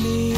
me.